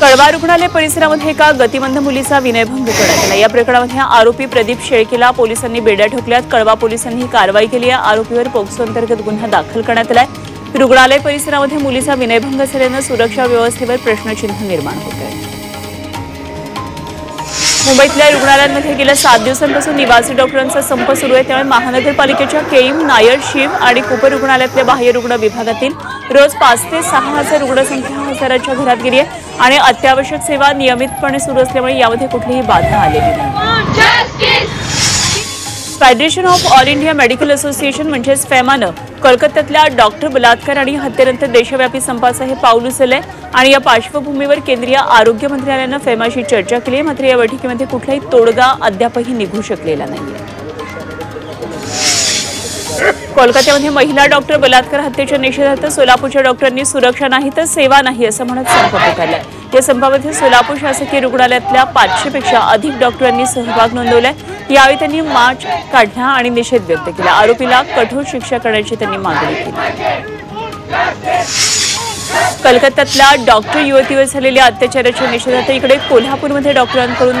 कळवा रुग्णालय परिसरामध्ये एका गतिमंद मुलीचा विनयभंग करण्यात आला. या प्रकरणामध्ये आरोपी प्रदीप शेळकेला पोलिसांनी बेड्या ठोकल्यात. कळवा पोलिसांनी ही कारवाई केली आहे. आरोपीवर पोक्सो अंतर्गत गुन्हा दाखल करण्यात आलाय. रुग्णालय परिसरामध्ये मुलीचा विनयभंग झाल्यानं सुरक्षा व्यवस्थेवर प्रश्नचिन्ह निर्माण होत आहे. मुंबईतल्या रुग्णालयांमध्ये गेल्या सात दिवसांपासून निवासी डॉक्टरांचा संप सुरू आहे. त्यामुळे महानगरपालिकेच्या केईम नायर शिव आणि कुपर रुग्णालयातल्या बाह्य रुग्ण विभागातील रोज पाच ते सहा हजार रुग्णसंख्या हजाराच्या घरात गेली आहे आणि अत्यावश्यक सेवा नियमितपणे सुरू असल्यामुळे यामध्ये कुठलीही बाधा आलेली नाही. Federation of all India medical association म्हणजेच फेमानं कोलकात्यातल्या डॉक्टर बलात्कार आणि हत्येनंतर देशव्यापी संपाचं हे पाऊल उचललंय आणि या पार्श्वभूमीवर केंद्रीय आरोग्य मंत्रालयानं फेमाशी चर्चा केली आहे. मात्र या बैठकीमध्ये कुठलाही तोडगा अद्यापही निघू शकलेला नाहीये. कोलकात्यामध्ये महिला डॉक्टर बलात्कार हत्येच्या निषेधार्थ सोलापूरच्या डॉक्टरांनी सुरक्षा नाही तर सेवा नाही असं म्हणत संप पुकारला या संपामध्ये सोलापूर शासकीय रुग्णालयातल्या पाचशेपेक्षा अधिक डॉक्टरांनी सहभाग नोंदवलाय. यावेळी त्यांनी मार्च काढला आणि निषेध व्यक्त केला. आरोपीला कठोर शिक्षा करण्याची त्यांनी मागणी केली. कलकत्त्यातल्या डॉक्टर युवतीवर झालेल्या अत्याचाराच्या निषेधार्थ इकडे कोल्हापूरमध्ये डॉक्टरांकडून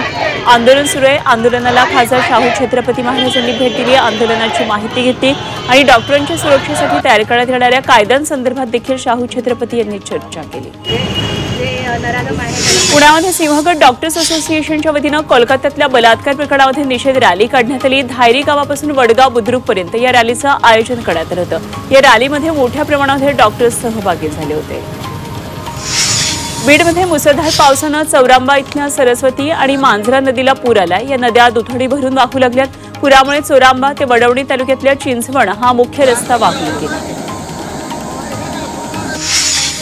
आंदोलन सुरू आहे. आंदोलनाला खासदार शाहू छत्रपती महाराजांनी भेट दिली आंदोलनाची माहिती घेतली आणि डॉक्टरांच्या सुरक्षेसाठी तयार करण्यात येणाऱ्या कायद्यांसंदर्भात देखील शाहू छत्रपती यांनी चर्चा केली. पुण्यामध्ये सिंहगड डॉक्टर्स असोसिएशनच्या वतीनं कोलकात्यातल्या बलात्कार प्रकरणामध्ये निषेध रॅली काढण्यात आली. धायरी गावापासून वडगाव बुद्रुक पर्यंत या रॅलीचं आयोजन करण्यात आलं होतं. या रॅलीमध्ये मोठ्या प्रमाणामध्ये डॉक्टर्स सहभागी झाले होते. बीडमध्ये मुसळधार पावसानं चौरांबा इथल्या सरस्वती आणि मांजरा नदीला पूर आलाय. या नद्या दुथडी भरून वाहू लागल्यात. पुरामुळे चोरांबा ते वडवणी तालुक्यातल्या चिंचवण हा मुख्य रस्ता वाहून गेला.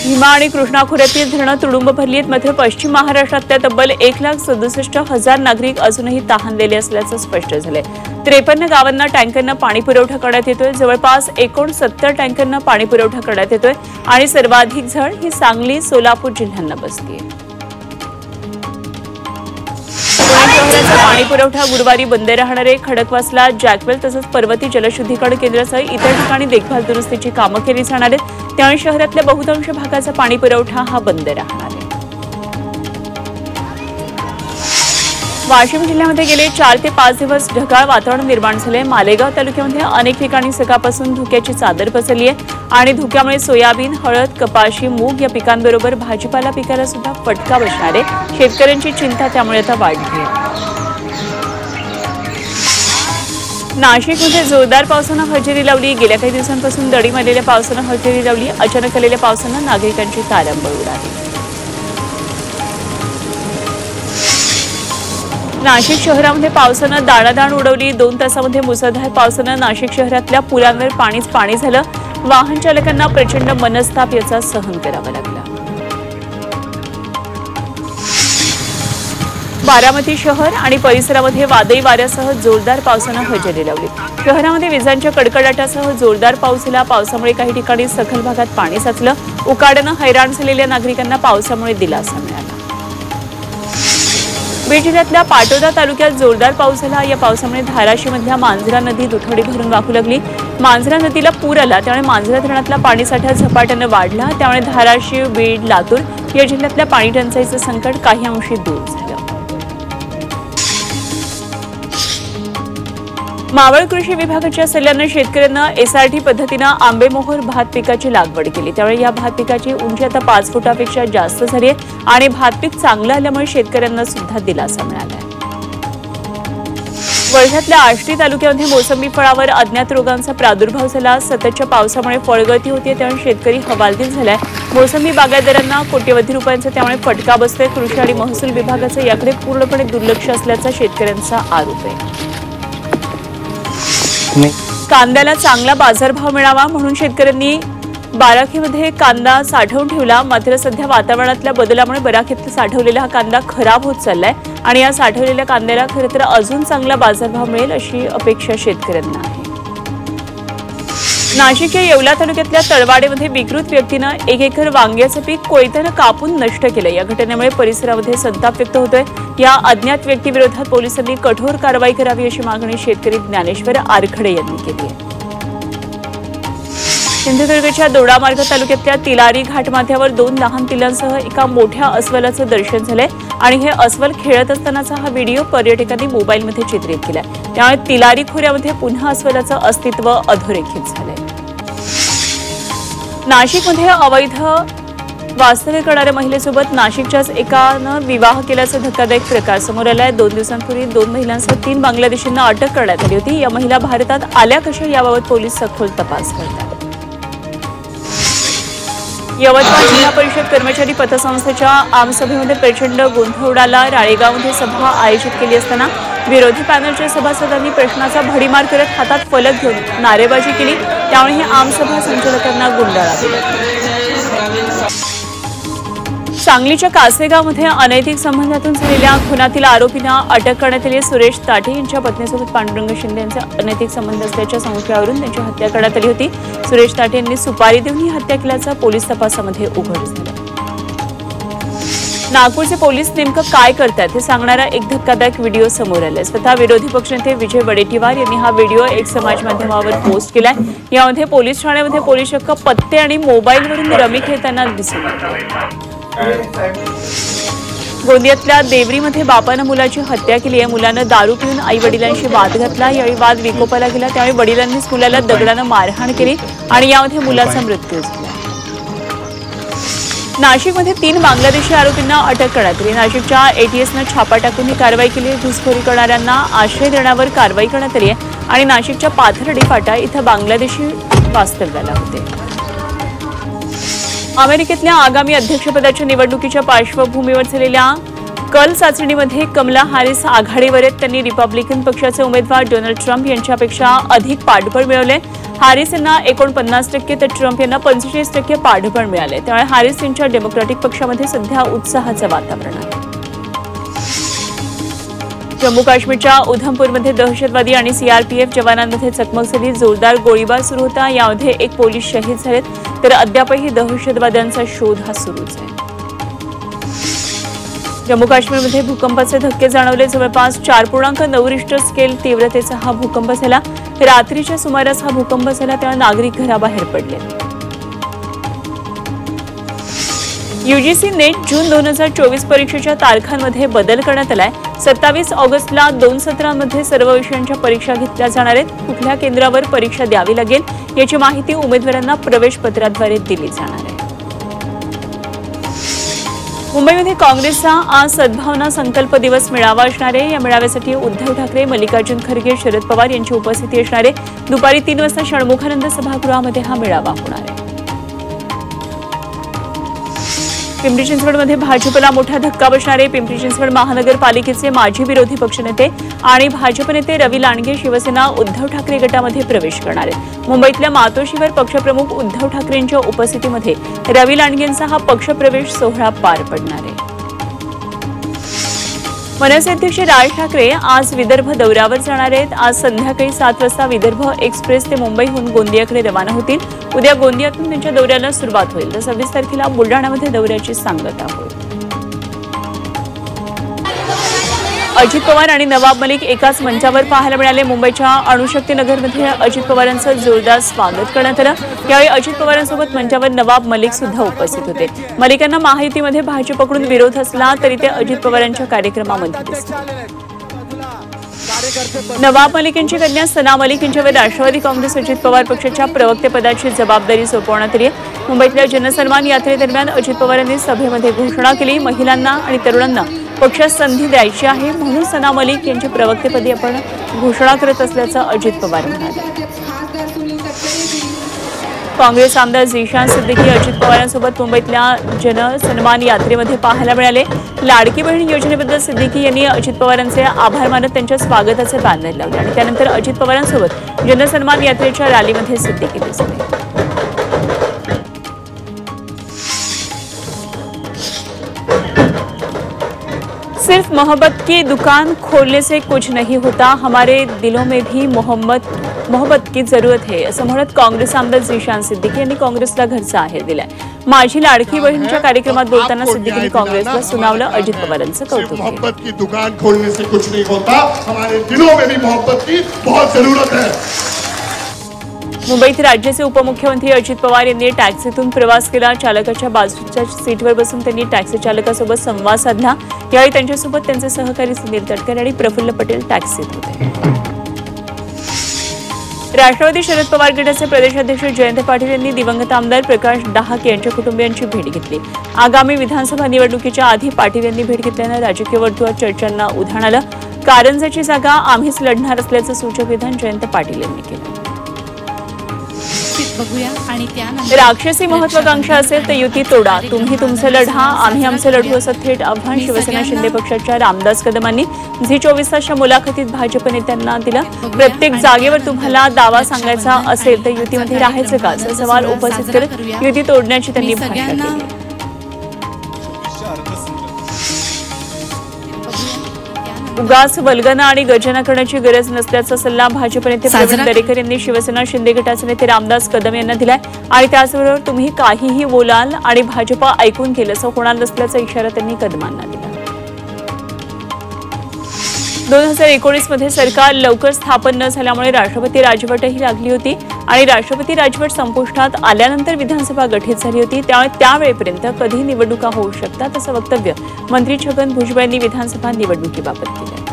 भीमा आणि कृष्णा खोऱ्यातील धरणं तुडुंब भरली आहेत मात्र पश्चिम महाराष्ट्रातल्या तब्बल एक लाख सदुसष्ट हजार नागरिक अजूनही तहानलेले असल्याचं स्पष्ट झालंय. त्रेपन्न गावांना टँकरनं पाणी पुरवठा करण्यात येतोय. जवळपास एकोणसत्तर टँकरनं पाणी पुरवठा करण्यात येतोय. आणि सर्वाधिक झळ ही सांगली सोलापूर जिल्ह्यांना बसतीये. पाणीपुरवठा पाणी पुरवठा गुरुवारी बंद राहणारे खडकवासला जॅकवेल तसंच पर्वती जलशुद्धीकरण केंद्रासह इतर ठिकाणी देखभाल दुरुस्तीची कामं केली जाणार आहेत. त्यामुळे शहरातल्या बहुतांश भागाचा पाणीपुरवठा हा बंद राहणार आहे. वाशिम जिल्ह्यामध्ये गेले चार ते पाच दिवस ढगाळ वातावरण निर्माण झाले मालेगाव तालुक्यामध्ये अनेक ठिकाणी सकाळपासून धुक्याची चादर पसरली आहे आणि धुक्यामुळे सोयाबीन हळद कपाशी मूग या पिकांबरोबर भाजीपाला पिकाला सुद्धा फटका बसणार आहे. शेतकऱ्यांची चिंता त्यामुळे आता वाढली आहे. नाशिकमध्ये जोरदार पावसानं हजेरी लावली. गेल्या काही दिवसांपासून दडी मारलेल्या पावसानं हजेरी लावली. अचानक आलेल्या पावसानं नागरिकांची तारांबळ उडाली. नाशिक शहरामध्ये पावसानं दाणादाण उडवली. दोन तासामध्ये मुसळधार पावसानं नाशिक शहरातल्या पुलांवर पाणीच पाणी झालं. वाहन चालकांना प्रचंड मनस्ताप याचा सहन करावा लागला. बारामती शहर आणि परिसरामध्ये वादळी वाऱ्यासह जोरदार पावसानं हजेरी लावली. शहरामध्ये विजांच्या कडकडाटासह जोरदार पाऊस झाला. पावसामुळे काही ठिकाणी सखल भागात पाणी साचलं. उकाड्यानं हैराण झालेल्या नागरिकांना पावसामुळे दिलासा मिळाला. बीड जिल्ह्यातल्या पाटोदा तालुक्यात जोरदार पाऊस झाला. या पावसामुळे धाराशीमधल्या मांजरा नदी दुथडी भरून वाहू लागली. मांजरा नदीला पूर आला. त्यामुळे मांजरा धरणातला पाणीसाठा झपाट्यानं वाढला. त्यामुळे धाराशिव बीड लातूर या जिल्ह्यातल्या पाणी टंचाईचं संकट काही अंशी दूर झालं. मावळ कृषी विभागाच्या सल्ल्यानं शेतकऱ्यांना एसआरटी पद्धतीनं आंबेमोहोर भात पिकाची लागवड केली. त्यामुळे या भात पिकाची उंची आता पाच फुटापेक्षा जास्त झाली आहे आणि भात पीक चांगलं आल्यामुळे शेतकऱ्यांना सुद्धा दिलासा मिळाला आहे वर्ध्यातल्या आष्टी तालुक्यामध्ये मोसंबी फळावर अज्ञात रोगांचा प्रादुर्भाव झाला. सततच्या पावसामुळे फळगळती होती त्यामुळे शेतकरी हवालदिल झालाय. मोसंबी बागायतदारांना कोट्यवधी रुपयांचा त्यामुळे फटका बसतोय. कृषी आणि महसूल विभागाचं याकडे पूर्णपणे दुर्लक्ष असल्याचा शेतकऱ्यांचा आरोप आहे. कांद्याला चांगला बाजारभाव मिळावा म्हणून शेतकऱ्यांनी बाराखीमध्ये कांदा साठवून ठेवला. मात्र सध्या वातावरणातल्या बदलामुळे बराखीत साठवलेला हा कांदा खराब होत चाललाय आणि या साठवलेल्या कांद्याला खरं तर अजून चांगला बाजारभाव मिळेल अशी अपेक्षा शेतकऱ्यांना आहे. नाशिक या येवला तालुक्यातल्या तळवाडेमध्ये विकृत व्यक्तीनं एक एकर वांग्याचं पीक कोयत्यानं कापून नष्ट केलं. या घटनेमुळे परिसरामध्ये संताप व्यक्त होतोय. या अज्ञात व्यक्तीविरोधात पोलिसांनी कठोर कारवाई करावी अशी मागणी शेतकरी ज्ञानेश्वर आरखडे यांनी केली आहे. सिंधुदुर्गच्या दोडामार्ग तालुक्यातल्या तिलारी घाटमाथ्यावर दोन लहान तिलांसह एका मोठ्या अस्वलाचं दर्शन झालंय आणि हे अस्वल खेळत असतानाचा हा व्हिडिओ पर्यटकांनी मोबाईलमध्ये चित्रित केलाय. त्यामुळे तिलारी खोऱ्यामध्ये पुन्हा अस्वलाचं अस्तित्व अधोरेखित झालंय. नाशिकमध्ये अवैध वास्तव्य करणाऱ्या महिलेसोबत नाशिकच्याच एकानं विवाह केल्याचा धक्कादायक प्रकार. समोर आलाय दोन दिवसांपूर्वी दोन महिलांसह तीन बांगलादेशींना अटक करण्यात आली होती. या महिला भारतात आल्या कशा याबाबत पोलीस सखोल तपास करतात. यवतमाळ जिल्हा परिषद कर्मचारी पतसंस्थेच्या आमसभेमध्ये प्रचंड गोंधळ उडाला राळेगावमध्ये सभा आयोजित केली असताना विरोधी पॅनलच्या सभासदांनी प्रश्नाचा भडीमार करत हातात फलक घेऊन नारेबाजी केली. त्यामुळे ही आमसभा संचालकांना गुंडाळा. सांगलीच्या कासेगावमध्ये अनैतिक संबंधातून झालेल्या खुनातील आरोपींना अटक करण्यात आली सुरेश ताठे यांच्या पत्नीसोबत पांडुरंग शिंदे यांचे अनैतिक संबंध असल्याच्या संशयावरून त्यांची हत्या करण्यात आली होती. सुरेश ताठे यांनी सुपारी देऊन ही हत्या केल्याचं पोलीस तपासामध्ये उघड झालं. नागपूरचे पोलीस नेमकं काय करतात हे सांगणारा एक धक्कादायक व्हिडिओ समोर आलाय. स्वतः विरोधी पक्षनेते विजय वडेट्टीवार यांनी हा व्हिडिओ एक समाज माध्यमावर पोस्ट केलाय. यामध्ये पोलीस ठाण्यामध्ये पोलीस चक्क पत्ते आणि मोबाईलवरून रमी खेळताना दिसून गोंदियातल्या देवरीमध्ये बापानं मुलाची हत्या केली आहे. मुलानं दारू पिऊन आई वडिलांशी वाद घातला. यावेळी वाद विकोपाला गेला. त्यावेळी वडिलांनीच मुलाला दगडानं मारहाण केली आणि यामध्ये मुलाचा मृत्यू झाला. नाशिकमध्ये तीन बांगलादेशी आरोपींना अटक करण्यात आली. नाशिकच्या एटीएसनं छापा टाकून ही कारवाई केली. घुसखोरी करणाऱ्यांना आश्रय देण्यावर कारवाई करण्यात आली आहे. आणि नाशिकच्या पाथर्डी फाटा इथं बांगलादेशी वास्तव्याला होते. अमेरिकेतल्या आगामी अध्यक्षपदाच्या निवडणुकीच्या पार्श्वभूमीवर झालेल्या कल चाचणीमध्ये कमला हॅरिस आघाडीवर आहेत. त्यांनी रिपब्लिकन पक्षाचे उमेदवार डोनाल्ड ट्रम्प यांच्यापेक्षा अधिक पाठबळ मिळवले हॅरिस यांना एकोणपन्नास टक्के तर ट्रम्प यांना पंचेचाळीस टक्के पाठबळ मिळाले. त्यामुळे हॅरिस यांच्या डेमोक्रॅटिक पक्षामध्ये सध्या उत्साहाचं वातावरण आहे. जम्मू काश्मीरच्या उधमपूरमध्ये दहशतवादी आणि सीआरपीएफ जवानांमध्ये चकमक झाली जोरदार गोळीबार सुरू होता. यामध्ये एक पोलीस शहीद झालेत तर अद्यापही दहशतवाद्यांचा शोध हा सुरूच आहे. जम्मू काश्मीरमध्ये भूकंपाचे धक्के जाणवले. जवळपास चार पूर्णांक नऊ रिश्टर स्केल तीव्रतेचा हा भूकंप झाला. रात्रीच्या सुमारास हा भूकंप झाला तेव्हा नागरिक घराबाहेर पडले. युजीसी नेट जून दोन हजार चोवीस परीक्षेच्या तारखांमध्ये बदल करण्यात आलाय. सत्तावीस ऑगस्टला दोन सत्रांमध्ये सर्व विषयांच्या परीक्षा घेतल्या जाणार आहेत. कुठल्या केंद्रावर परीक्षा द्यावी लागेल याची माहिती उमेदवारांना प्रवेशपत्राद्वारे दिली जाणार आहे. मुंबईमध्ये काँग्रेसचा आज सद्भावना संकल्प दिवस मेळावा असणार आहे. या मेळाव्यासाठी उद्धव ठाकरे मल्लिकार्जुन खरगे शरद पवार यांची उपस्थिती असणार आहे. दुपारी तीन वाजता षण्मुखानंद सभागृहामध्ये हा मेळावा होणार आहे. पिंपरी चिंचवडमध्ये भाजपला मोठा धक्का बसणारे पिंपरी चिंचवड महानगरपालिकेचे माजी विरोधी पक्षनेते आणि भाजप नेते रवी लांडगे शिवसेना उद्धव ठाकरे गटामध्ये प्रवेश करणार. आहेत मुंबईतल्या मातोश्रीवर पक्षप्रमुख उद्धव ठाकरेंच्या उपस्थितीमध्ये रवी लांडगेंचा हा पक्षप्रवेश सोहळा पार पडणार. आहे मनसे अध्यक्ष राज ठाकरे आज विदर्भ दौऱ्यावर जाणार आहेत. आज संध्याकाळी सात वाजता विदर्भ एक्सप्रेस ते मुंबईहून गोंदियाकडे रवाना होतील. उद्या गोंदियातून त्यांच्या दौऱ्याला सुरुवात होईल. तर सव्वीस तारखेला बुलढाण्यामध्ये दौऱ्याची सांगता होईल. अजित पवार आणि नवाब मलिक एकाच मंचावर पाहायला मिळाले. मुंबईच्या अणुशक्ती नगरमध्ये अजित पवारांचं जोरदार स्वागत करण्यात आलं. यावेळी अजित पवारांसोबत मंचावर नवाब मलिक सुद्धा उपस्थित होते. मलिकांना महायुतीमध्ये भाजपकडून विरोध असला तरी ते अजित पवारांच्या कार्यक्रमामध्ये दिसले. नवाब मलिक यांची कन्या सना मलिक यांच्यावर राष्ट्रवादी काँग्रेस अजित पवार पक्षाच्या प्रवक्तेपदाची जबाबदारी सोपवण्यात आली मुंबईतल्या जनसन्मान यात्रेदरम्यान अजित पवारांनी सभेमध्ये घोषणा केली. महिलांना आणि तरुणांना पक्षात संधी द्यायची आहे म्हणून सना मलिक यांच्या प्रवक्तेपदी आपण घोषणा करत असल्याचं अजित पवार म्हणाले. काँग्रेस आमदार झिशान सिद्दीकी अजित पवारांसोबत मुंबईतल्या जनसन्मान यात्रेमध्ये पाहायला मिळाले. लाडकी बहीण योजनेबद्दल सिद्दीकी यांनी अजित पवारांचे आभार मानत त्यांच्या स्वागताचे बॅनर लावले आणि त्यानंतर अजित पवारांसोबत जनसन्मान यात्रेच्या रॅलीमध्ये सिद्दीकी दिसले. सिर्फ़ मोहब्बत की दुकान खोलने से कुछ नहीं होता। हमारे दिलों में भी मोहम्मद मोहब्बत की ज़रूरत आहे असं म्हणत काँग्रेस आमदार झिशान सिद्दीकी यांनी काँग्रेसला घरचा आहेर दिलाय। माझी लाडकी बहीणच्या कार्यक्रमात बोलताना सिद्दीकींनी काँग्रेसला सुनावलं अजित पवारांचं कौतुक मोहब्बत की दुकान खोलने से कुछ नहीं होता। हमारे दिलों में भी मोहब्बत की बहुत ज़रूरत है। मुंबईत राज्याचे उपमुख्यमंत्री अजित पवार यांनी टॅक्सीतून प्रवास केला. चालकाच्या बाजूच्या सीटवर बसून त्यांनी टॅक्सी चालकासोबत संवाद साधला. यावेळी त्यांच्यासोबत त्यांचे सहकारी सुनील तटकर आणि प्रफुल्ल पटेल टॅक्सीत होते. राष्ट्रवादी शरद पवार गटाचे प्रदेशाध्यक्ष जयंत पाटील यांनी दिवंगत आमदार प्रकाश डहाक यांच्या कुटुंबियांची भेट घेतली. आगामी विधानसभा निवडणुकीच्या आधी पाटील यांनी भेट घेतल्यानं राजकीय वर्तुळात चर्चांना उधाण आलं. कारंजाची जागा आम्हीच लढणार असल्याचं सूचक विधान जयंत पाटील यांनी केलं. बघूया. आणि त्यानंतर राक्षसी महत्वाकांक्षा असेल तर युती तोडा. तुम्ही तुमचं लढा आम्ही आमचं लढू असं थेट आव्हान शिवसेना शिंदे पक्षाच्या रामदास कदमांनी झी चोवीस तासच्या मुलाखतीत भाजप नेत्यांना दिलं. प्रत्येक जागेवर तुम्हाला दावा सांगायचा असेल तर युतीमध्ये राहायचं का? असा सवाल उपस्थित करत युती तोडण्याची त्यांनी भाषा केली. उगाच वल्गना आणि गर्जना करण्याची गरज नसल्याचा सल्ला भाजप नेते प्रवीण दरेकर यांनी शिवसेना शिंदे गटाचे नेते रामदास कदम यांना दिलाय. आणि त्याचबरोबर तुम्ही काहीही बोलाल आणि भाजप ऐकून घेईल असं होणार नसल्याचा इशारा त्यांनी कदमांना दिला. दोन हजार एकोणीसमध्ये सरकार लवकर स्थापन न झाल्यामुळे राष्ट्रपती राजवटही लागली होती आणि राष्ट्रपती राजवट संपुष्टात आल्यानंतर विधानसभा गठीत झाली होती. त्यामुळे त्यावेळेपर्यंत कधी निवडणुका होऊ शकतात असं वक्तव्य मंत्री छगन भुजबळ यांनी विधानसभा निवडणुकीबाबत केलं.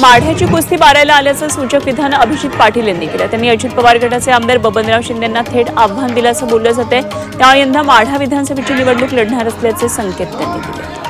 माढ्याची कुस्ती बारायला आल्याचं सूचक विधान अभिजित पाटील यांनी केलं. त्यांनी अजित पवार गटाचे आमदार बबनराव शिंदे यांना थेट आव्हान दिलं असं बोललं जाते त्यामुळे यंदा माढा विधानसभेची निवडणूक लढणार असल्याचे संकेत त्यांनी दिले.